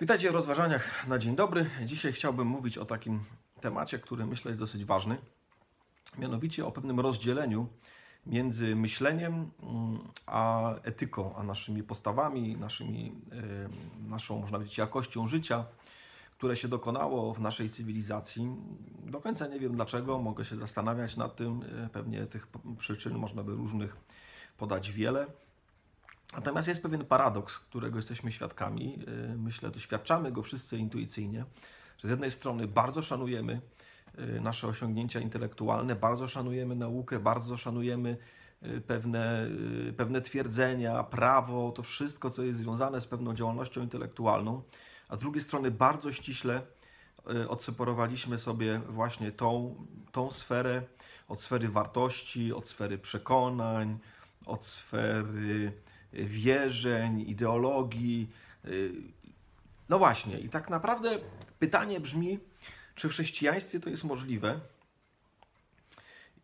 Witajcie w rozważaniach na dzień dobry. Dzisiaj chciałbym mówić o takim temacie, który myślę jest dosyć ważny. Mianowicie o pewnym rozdzieleniu między myśleniem mm, a etyką, a naszymi postawami, naszymi, naszą, można powiedzieć, jakością życia, które się dokonało w naszej cywilizacji. Do końca nie wiem dlaczego, mogę się zastanawiać nad tym. E, pewnie tych przyczyn można by różnych podać wiele. Natomiast jest pewien paradoks, którego jesteśmy świadkami. Y, myślę, doświadczamy go wszyscy intuicyjnie, że z jednej strony bardzo szanujemy y, nasze osiągnięcia intelektualne, bardzo szanujemy naukę, bardzo szanujemy y, pewne, pewne twierdzenia, prawo, to wszystko, co jest związane z pewną działalnością intelektualną, a z drugiej strony bardzo ściśle odseparowaliśmy sobie właśnie tą, tą sferę od sfery wartości, od sfery przekonań, od sfery wierzeń, ideologii. Y, no właśnie, i tak naprawdę pytanie brzmi, czy w chrześcijaństwie to jest możliwe?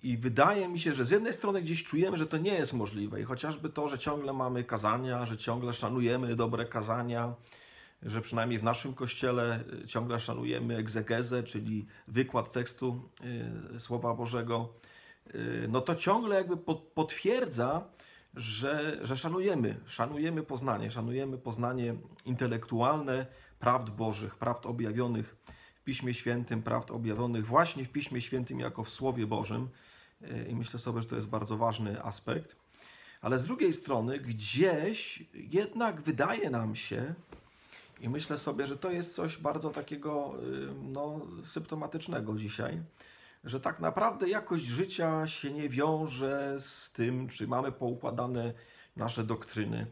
I wydaje mi się, że z jednej strony gdzieś czujemy, że to nie jest możliwe, i chociażby to, że ciągle mamy kazania, że ciągle szanujemy dobre kazania, że przynajmniej w naszym kościele y, ciągle szanujemy egzegezę, czyli wykład tekstu y, Słowa Bożego, no to ciągle jakby potwierdza że, że szanujemy, szanujemy poznanie, szanujemy poznanie intelektualne prawd Bożych, prawd objawionych w Piśmie Świętym, prawd objawionych właśnie w Piśmie Świętym jako w Słowie Bożym. I myślę sobie, że to jest bardzo ważny aspekt. Ale z drugiej strony, gdzieś jednak wydaje nam się, i myślę sobie, że to jest coś bardzo takiego no, symptomatycznego dzisiaj, że tak naprawdę jakość życia się nie wiąże z tym, czy mamy poukładane nasze doktryny,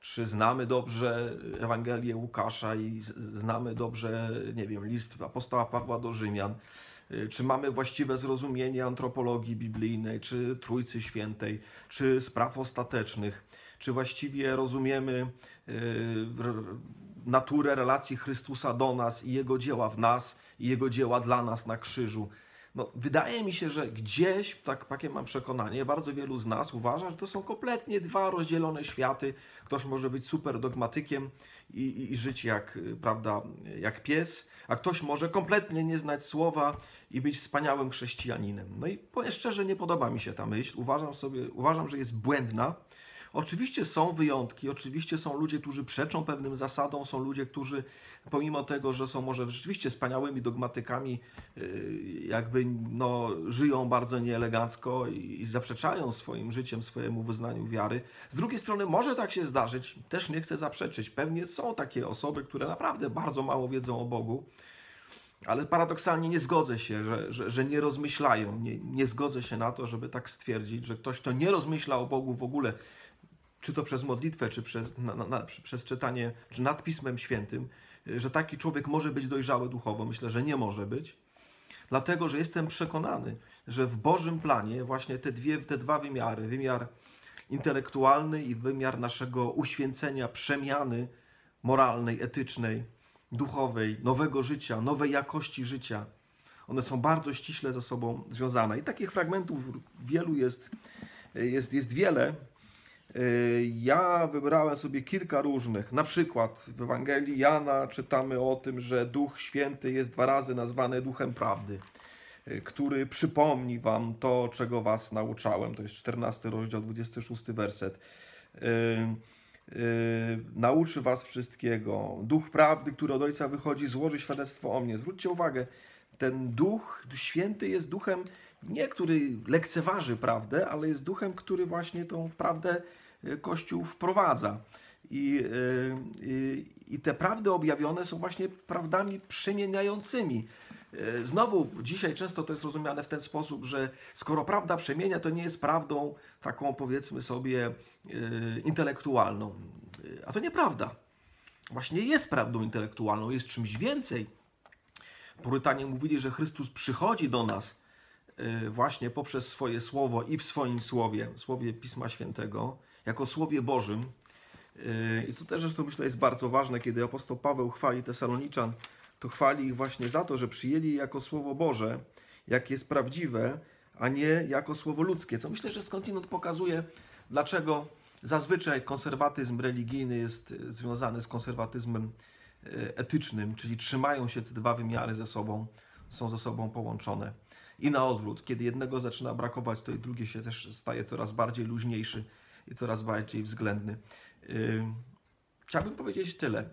czy znamy dobrze Ewangelię Łukasza i znamy dobrze, nie wiem, list apostoła Pawła do Rzymian, y, czy mamy właściwe zrozumienie antropologii biblijnej, czy Trójcy Świętej, czy spraw ostatecznych, czy właściwie rozumiemy y, naturę relacji Chrystusa do nas i Jego dzieła w nas i Jego dzieła dla nas na krzyżu. No, wydaje mi się, że gdzieś, tak, takie mam przekonanie, bardzo wielu z nas uważa, że to są kompletnie dwa rozdzielone światy. Ktoś może być super dogmatykiem i, i, i żyć jak, prawda, jak pies, a ktoś może kompletnie nie znać słowa i być wspaniałym chrześcijaninem. No i powiem szczerze, nie podoba mi się ta myśl. Uważam, sobie, uważam że jest błędna Oczywiście są wyjątki, oczywiście są ludzie, którzy przeczą pewnym zasadom, są ludzie, którzy pomimo tego, że są może rzeczywiście wspaniałymi dogmatykami, y, jakby no, żyją bardzo nieelegancko i zaprzeczają swoim życiem, swojemu wyznaniu wiary. Z drugiej strony może tak się zdarzyć, też nie chcę zaprzeczyć. Pewnie są takie osoby, które naprawdę bardzo mało wiedzą o Bogu, ale paradoksalnie nie zgodzę się, że, że, że, nie rozmyślają. Nie, nie zgodzę się na to, żeby tak stwierdzić, że ktoś, kto nie rozmyśla o Bogu w ogóle, czy to przez modlitwę, czy przez, na, na, przez czytanie, czy nad Pismem Świętym, że taki człowiek może być dojrzały duchowo. Myślę, że nie może być. Dlatego, że jestem przekonany, że w Bożym planie właśnie te, dwie, te dwa wymiary, wymiar intelektualny i wymiar naszego uświęcenia, przemiany moralnej, etycznej, duchowej, nowego życia, nowej jakości życia, one są bardzo ściśle ze sobą związane. I takich fragmentów wielu jest, jest, jest wiele. Y, ja wybrałem sobie kilka różnych. Na przykład w Ewangelii Jana czytamy o tym, że Duch Święty jest dwa razy nazwany Duchem Prawdy, y, który przypomni wam to, czego was nauczałem. To jest 14 rozdział, 26 werset. Yy, nauczy was wszystkiego. Duch prawdy, który od Ojca wychodzi, złoży świadectwo o mnie. Zwróćcie uwagę, ten Duch Święty jest duchem nie który lekceważy prawdę, ale jest duchem, który właśnie tą prawdę e, Kościół wprowadza. I, e, i, I, te prawdy objawione są właśnie prawdami przemieniającymi. E, znowu, dzisiaj często to jest rozumiane w ten sposób, że skoro prawda przemienia, to nie jest prawdą taką, powiedzmy sobie, intelektualną. A to nieprawda. Właśnie jest prawdą intelektualną, jest czymś więcej. Purytanie mówili, że Chrystus przychodzi do nas właśnie poprzez swoje słowo i w swoim słowie, słowie Pisma Świętego, jako słowie Bożym. Y, I co też zresztą myślę jest bardzo ważne, kiedy apostoł Paweł chwali Tesaloniczan, to chwali ich właśnie za to, że przyjęli jako słowo Boże, jak jest prawdziwe, a nie jako słowo ludzkie. Co myślę, że skądinąd pokazuje, dlaczego zazwyczaj konserwatyzm religijny jest związany z konserwatyzmem etycznym, czyli trzymają się te dwa wymiary ze sobą, są ze sobą połączone. I na odwrót, kiedy jednego zaczyna brakować, to i drugie się też staje coraz bardziej luźniejszy i coraz bardziej względny. Chciałbym powiedzieć tyle.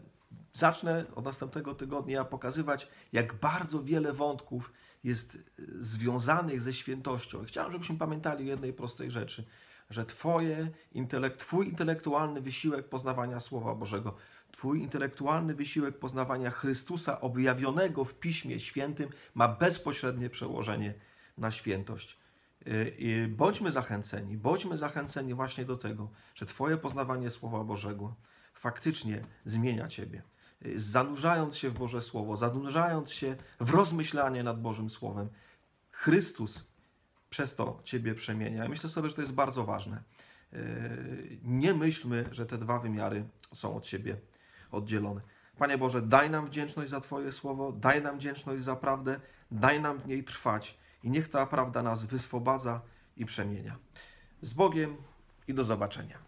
Zacznę od następnego tygodnia pokazywać, jak bardzo wiele wątków jest y, związanych ze świętością. Chciałem, żebyśmy pamiętali o jednej prostej rzeczy, że twoje intelekt, Twój intelektualny wysiłek poznawania Słowa Bożego, Twój intelektualny wysiłek poznawania Chrystusa objawionego w Piśmie Świętym ma bezpośrednie przełożenie na świętość. Y, I bądźmy zachęceni, bądźmy zachęceni właśnie do tego, że Twoje poznawanie Słowa Bożego faktycznie zmienia Ciebie. Y, Zanurzając się w Boże Słowo, zanurzając się w rozmyślanie nad Bożym Słowem, Chrystus przez to Ciebie przemienia. Myślę sobie, że to jest bardzo ważne. Yy, Nie myślmy, że te dwa wymiary są od siebie oddzielone. Panie Boże, daj nam wdzięczność za Twoje słowo, daj nam wdzięczność za prawdę, daj nam w niej trwać i niech ta prawda nas wyswobadza i przemienia. Z Bogiem i do zobaczenia.